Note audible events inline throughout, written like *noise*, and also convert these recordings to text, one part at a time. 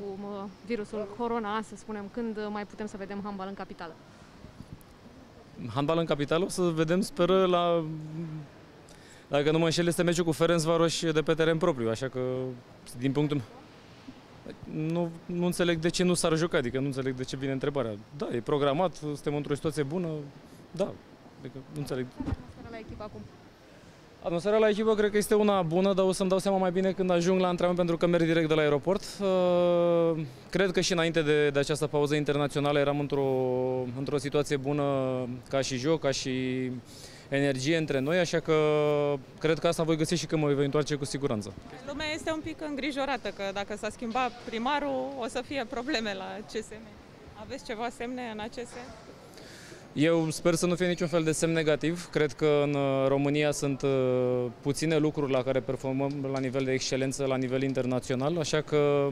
cu mă, virusul corona, să spunem, când mai putem să vedem handbal în capitală? Handbal în capitală o să vedem, speră, la... Dacă nu mă înșel, este meciul cu Ferenc Varoș de pe teren propriu, așa că, din punctul nu, nu înțeleg de ce nu s-ar juca, adică nu înțeleg de ce vine întrebarea. Da, e programat, suntem într-o situație bună, da, adică nu înțeleg. la echipă acum? Atmosfera la echipă cred că este una bună, dar o să-mi dau seama mai bine când ajung la antrenament pentru că merg direct de la aeroport. Uh, cred că și înainte de, de această pauză internațională eram într-o, într-o situație bună ca și joc, ca și energie între noi, așa că cred că asta voi găsi și când mă voi întoarce cu siguranță. Lumea este un pic îngrijorată că dacă s-a schimbat primarul o să fie probleme la CSM. Aveți ceva semne în acest sens? Eu sper să nu fie niciun fel de semn negativ. Cred că în uh, România sunt uh, puține lucruri la care performăm la nivel de excelență, la nivel internațional, așa că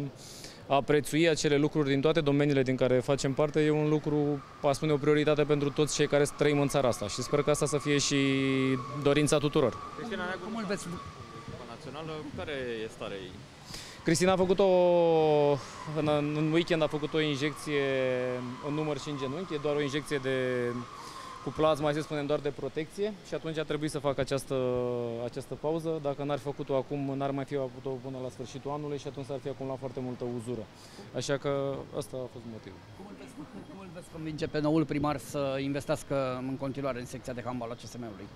a prețui acele lucruri din toate domeniile din care facem parte e un lucru, a spune, o prioritate pentru toți cei care trăim în țara asta și sper că asta să fie și dorința tuturor. Cristina Neagu, cum îl veți națională, care e starea ei? Cristina a făcut o, în, în weekend a făcut o injecție în număr și în genunchi, e doar o injecție de cu plasma, să spunem, doar de protecție și atunci a trebuit să facă această, această pauză. Dacă n-ar fi făcut-o acum, n-ar mai fi avut-o până la sfârșitul anului și atunci ar fi acum la foarte multă uzură. Așa că asta a fost motivul. Cum îl veți, cum îl veți convinge pe noul primar să investească în continuare în secția de handbal a CSM-ului?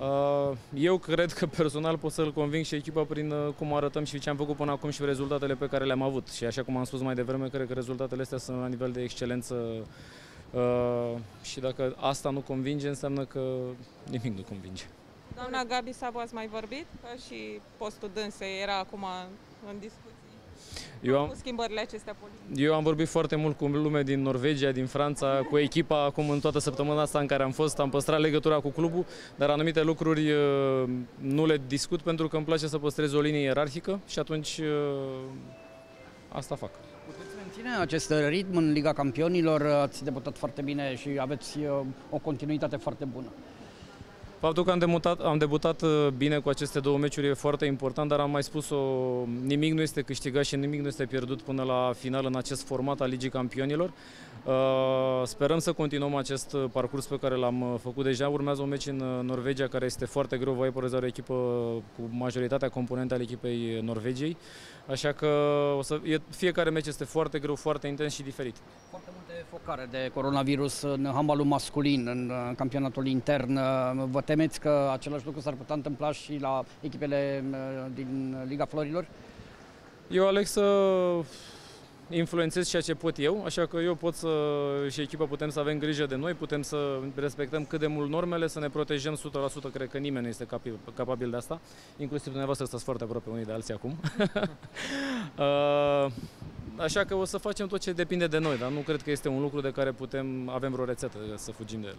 Uh, eu cred că personal pot să-l conving și echipa prin uh, cum arătăm și ce am făcut până acum și rezultatele pe care le-am avut. Și așa cum am spus mai devreme, cred că rezultatele astea sunt la nivel de excelență uh, și dacă asta nu convinge, înseamnă că nimic nu convinge. Doamna Gabi Sabu, ați mai vorbit? Că și postul dânsei era acum în discuție. Eu am, cu schimbările acestea politice? Eu am vorbit foarte mult cu lume din Norvegia, din Franța, cu echipa acum în toată săptămâna asta în care am fost, am păstrat legătura cu clubul, dar anumite lucruri uh, nu le discut pentru că îmi place să păstrez o linie ierarhică și atunci uh, asta fac. Puteți menține acest ritm în Liga Campionilor, ați debutat foarte bine și aveți uh, o continuitate foarte bună. Faptul că am debutat, am debutat uh, bine cu aceste două meciuri e foarte important, dar am mai spus-o, nimic nu este câștigat și nimic nu este pierdut până la final în acest format al Ligii Campionilor. Uh, sperăm să continuăm acest parcurs pe care l-am uh, făcut deja. Urmează un meci în Norvegia care este foarte greu. Vipers are o echipă cu majoritatea componente ale echipei Norvegiei. Așa că o să, e, fiecare meci este foarte greu, foarte intens și diferit. Foarte multe focare de coronavirus în handbalul masculin, în campionatul intern. Vă temeți că același lucru s-ar putea întâmpla și la echipele din Liga Florilor? Eu aleg să influențez ceea ce pot eu, așa că eu pot să și echipa putem să avem grijă de noi, putem să respectăm cât de mult normele, să ne protejăm 100%, cred că nimeni nu este capabil de asta, inclusiv dumneavoastră stați foarte aproape unii de alții acum. *laughs* Uh, așa că o să facem tot ce depinde de noi, dar nu cred că este un lucru de care putem, avem vreo rețetă să fugim de el.